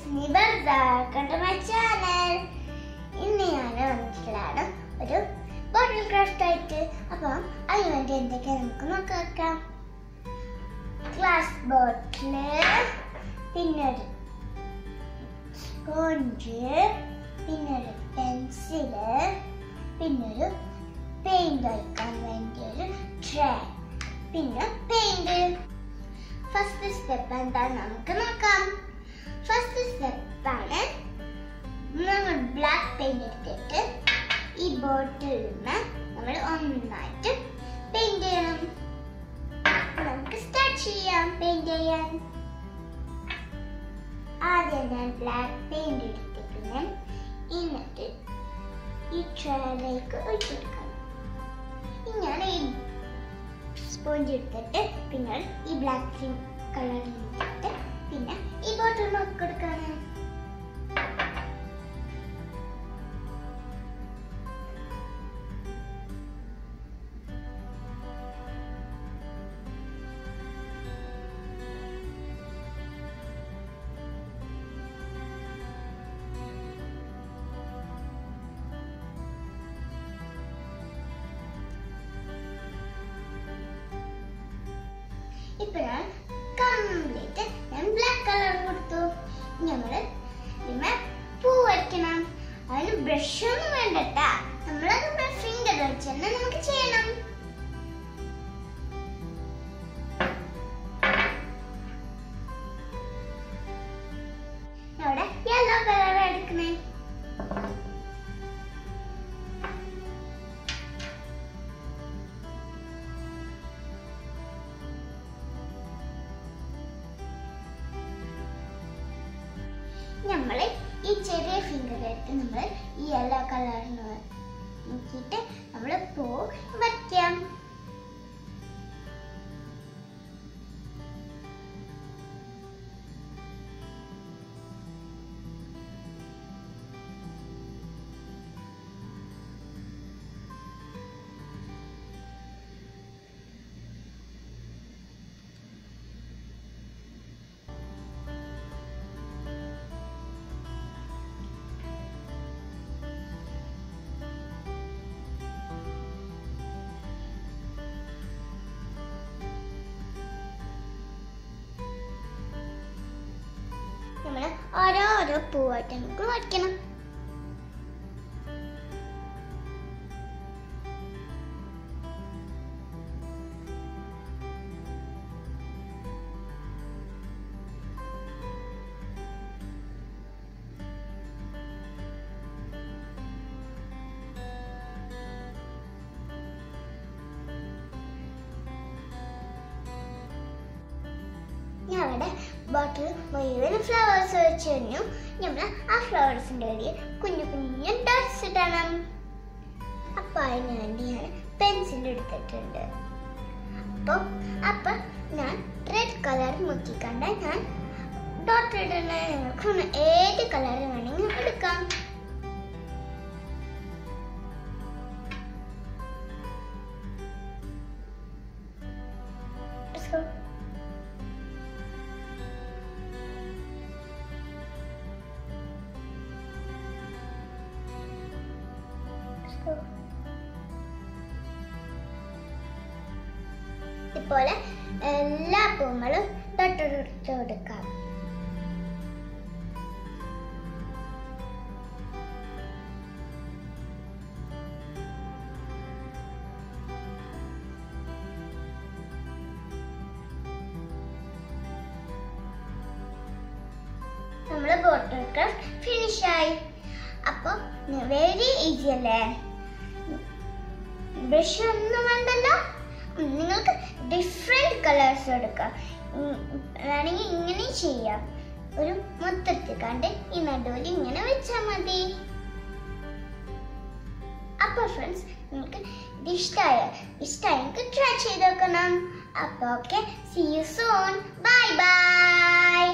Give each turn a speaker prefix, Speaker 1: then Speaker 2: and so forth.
Speaker 1: It's കണ്ട my channel ഇന്ന് ഞാൻ വന്നിട്ടുള്ളതാണ് ഒരു ബോട്ടിൽ ക്രാഫ്റ്റ് ആയിട്ട്. അപ്പം അതിന് വേണ്ടി എന്തൊക്കെയാ നമുക്ക് നോക്കാം. ഗ്ലാസ് ബോട്ടിൽ പിന്നെ ഒരു സ്പോഞ്ച് പിന്നെ ഒരു പെൻസിൽ പിന്നെ ഒരു പെയിന്റ് വയ്ക്കാൻ വേണ്ടി ഒരു ട്രേ പിന്നെ പെയിന്റ് ഫസ്റ്റ് സ്റ്റെപ്പ് എന്താന്ന് നമുക്ക് നോക്കാം. പെയിന്റ് ചെയ്യാൻ ആദ്യം ഞാൻ ബ്ലാക്ക് പെയിന്റ് എടുത്തിട്ടുണ്ട് എന്നിട്ട് ഈ ട്രേയിലേക്ക് ഒഴിച്ചെടുക്കണം ഞാൻ ഈ സ്പോഞ്ച് എടുത്തിട്ട് പിന്നെ ഈ ബ്ലാക്ക് കളർ ഇട്ടിട്ട് പിന്നെ ഈ ബോട്ടിൽ നോക്കി ഇപ്പൊ ഞാൻ കംപ്ലീറ്റ് ഞാൻ ബ്ലാക്ക് കളർ കൊടുത്തു. നമ്മൾ പിന്നെ പൂ വയ്ക്കണം അതിന് ബ്രഷ് ഒന്നും വേണ്ടട്ടാ. നമ്മളത് നമ്മുടെ ഫിംഗർ വെച്ച് തന്നെ നമുക്ക് ചെയ്യണം. നമ്മൾ ഈ ചെറിയ ഫിംഗർ എടുത്ത് നമ്മൾ ഈ യെല്ലോ കളറിന് നോക്കിയിട്ട് നമ്മൾ പൂ വയ്ക്കാം നമ്മൾ ഓരോ ഓരോ പൂവായിട്ട് നമുക്ക് വയ്ക്കണം അവിടെ ബോട്ടിൽ മുഴുവൻ ഫ്ലവേഴ്സ് വെച്ച് കഴിഞ്ഞു. നമ്മൾ ആ ഫ്ലവേഴ്സിന്റെ ഇടയിൽ കുഞ്ഞു കുഞ്ഞു ഡോട്ട്സ് ഇടണം. അപ്പോൾ അതിന് വേണ്ടി ഞാൻ പെൻസിൽ എടുത്തിട്ടുണ്ട്. അപ്പോൾ അപ്പം ഞാൻ റെഡ് കളർ മുക്കിക്കണ്ട ഞാൻ ഡോട്ട് ഇടുന്ന നിങ്ങൾക്ക് ഏത് കളർ വേണമെങ്കിലും എടുക്കാം. Let's go. ഇതുപോലെ എല്ലാ പൂമ്മളും തൊട്ടെടുത്ത് കൊടുക്കാം നമ്മൾ ബോട്ടിൽ ക്രാഫ്റ്റ് ഫിനിഷ് ആയി. അപ്പൊ വെരി ഈസി അല്ലേ? ബ്രഷ് ഒന്നും വേണ്ടല്ലോ. നിങ്ങൾക്ക് ഡിഫറെന്റ് കളേഴ്സ് എടുക്കാം. വേണമെങ്കിൽ ഇങ്ങനെ ചെയ്യാം. ഒരു മൊത്തത്തിൽ കണ്ട് ഈ നടുവിൽ ഇങ്ങനെ വെച്ചാൽ മതി. അപ്പൊ ഫ്രണ്ട്സ് നിങ്ങൾക്ക് ഇത് ഇഷ്ടമായ ഇഷ്ടമായെങ്കിൽ ട്രൈ ചെയ്ത് നോക്കണം. അപ്പൊ okay see you soon bye bye